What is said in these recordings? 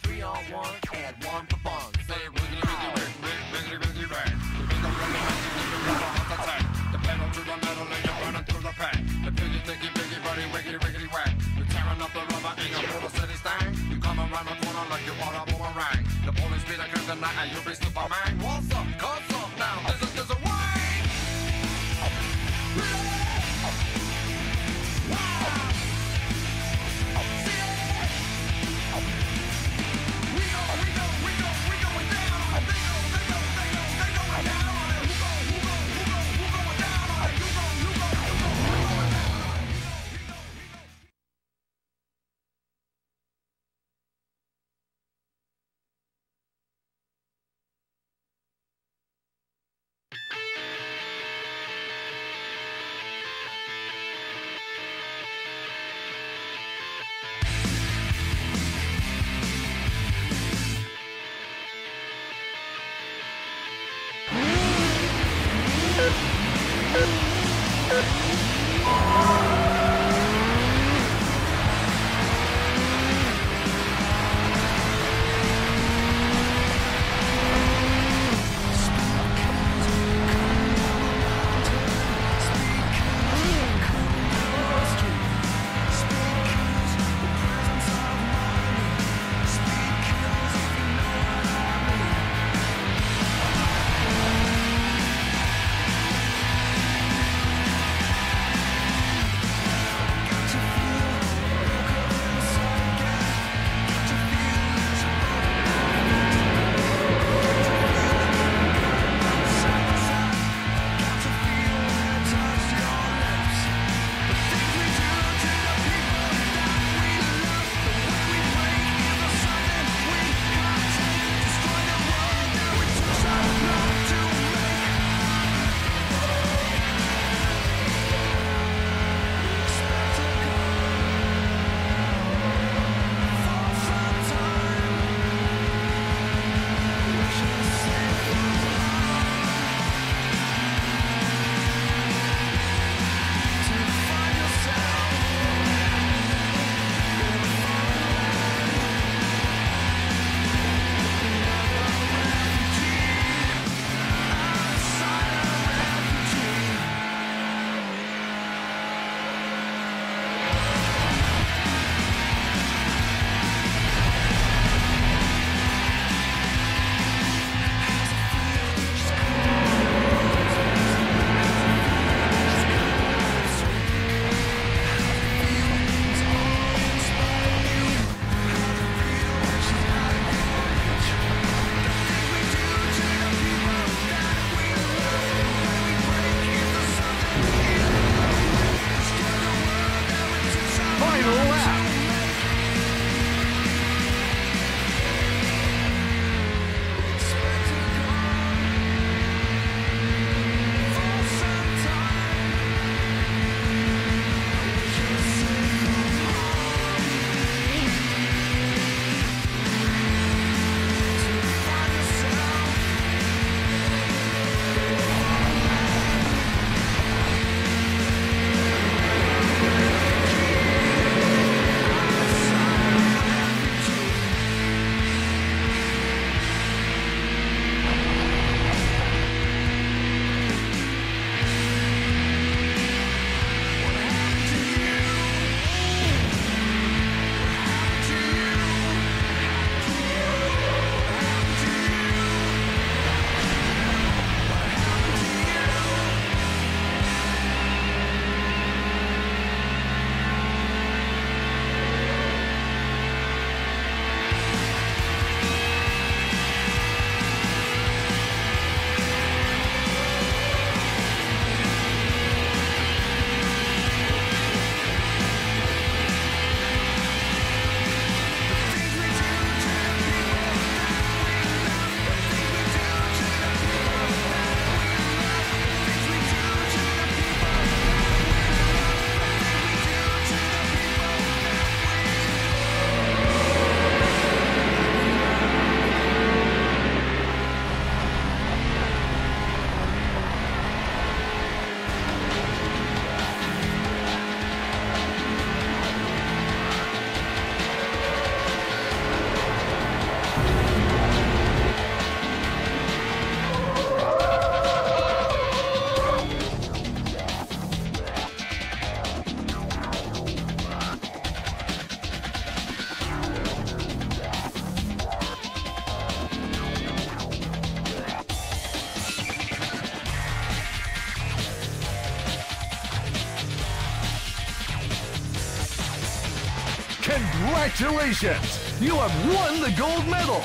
Three on one, add one for fun. Say wiggly wiggly wig, wig, wiggly wiggly rag. The pedal to the metal and you're running through the pack. The piggy ticky piggy buddy wiggly wiggly whack. You're tearing up the rubber in your motor city stang. You come around the corner like you want a boomerang. The police be the kryptonite and you'll be Superman. What's up? Cause Congratulations! You have won the gold medal!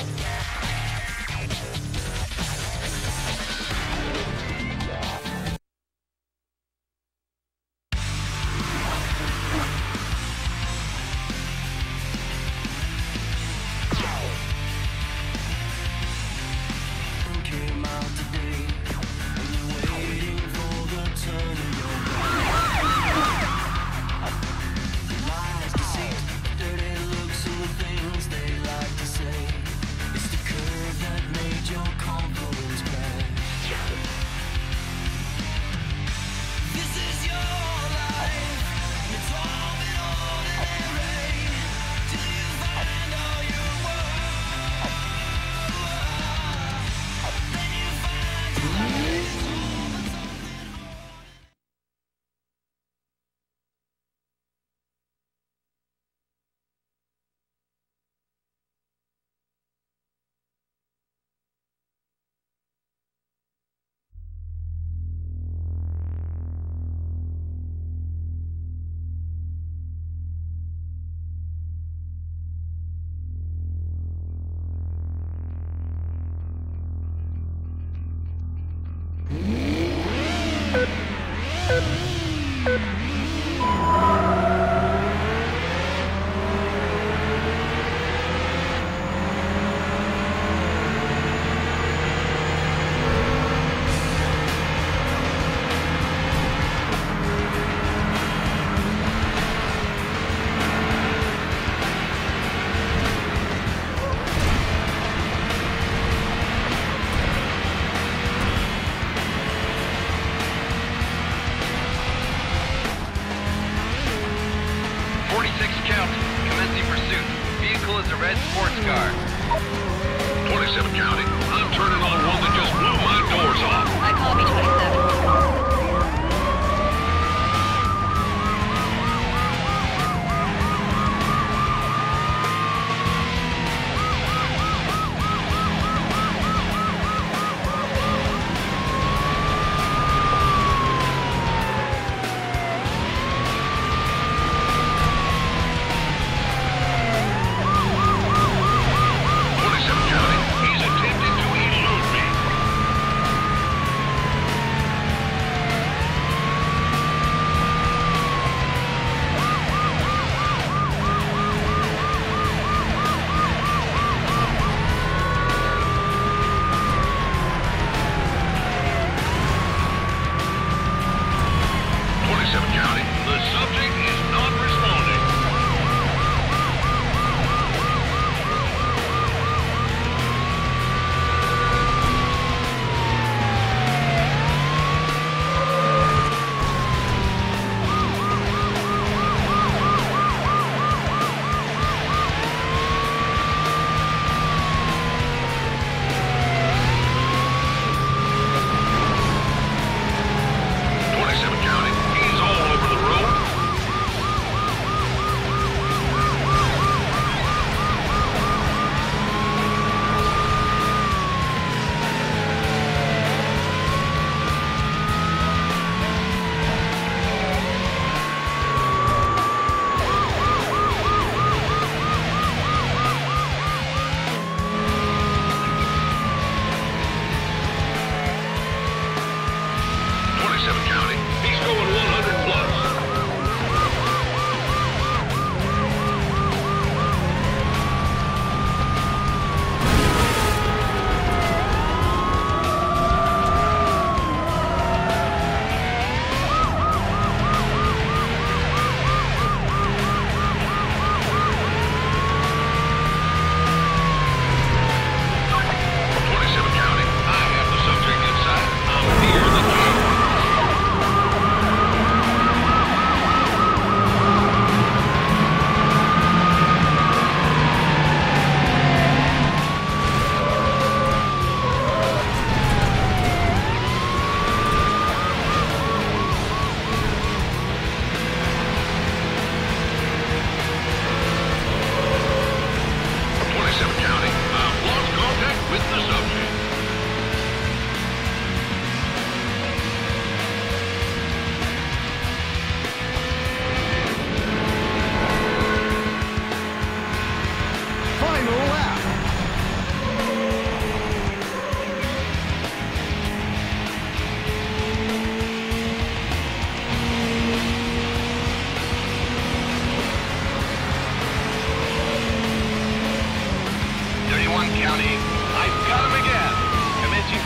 Exo County. I've lost contact with the zone.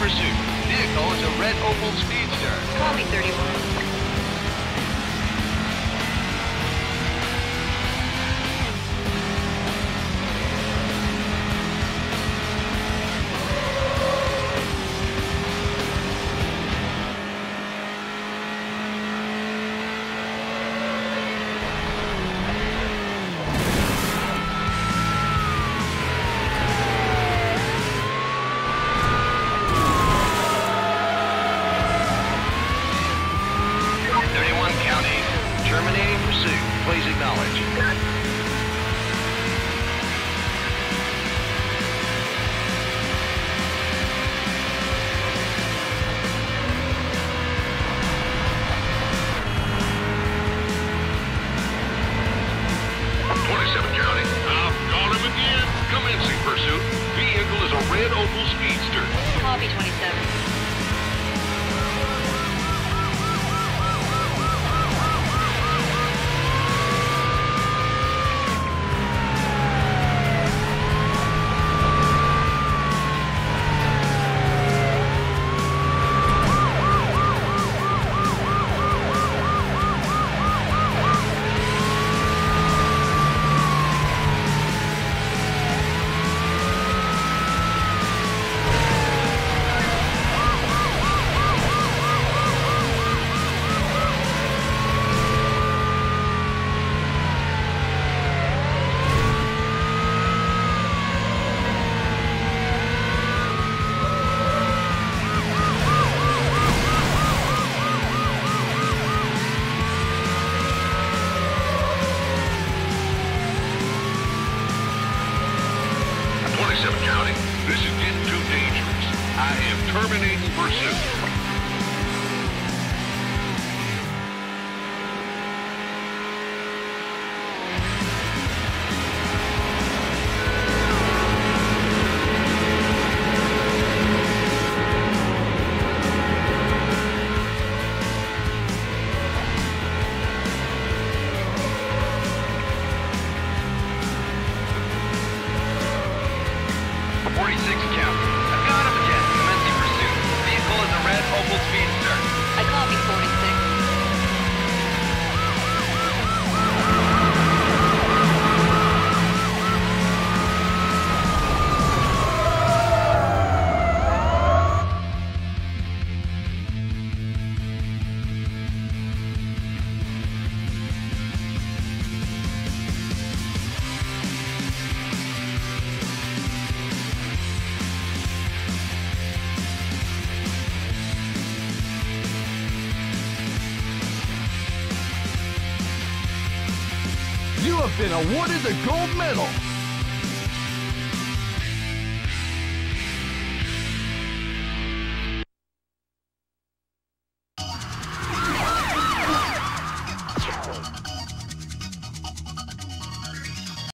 pursuit. Vehicle is a red Opel Speedster. Copy 31. I can't be caught. have been awarded the gold medal.